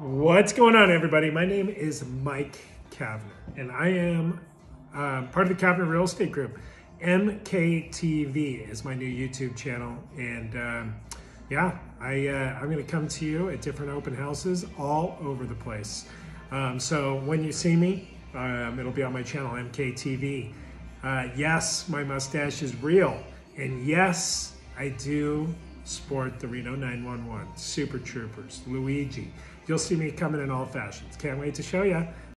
What's going on, everybody? My name is Mike Kavner, and I am uh, part of the Kavner Real Estate Group. MKTV is my new YouTube channel, and um, yeah, I, uh, I'm going to come to you at different open houses all over the place. Um, so when you see me, um, it'll be on my channel, MKTV. Uh, yes, my mustache is real, and yes, I do sport the Reno 911, Super Troopers, Luigi. You'll see me coming in all fashions. Can't wait to show you.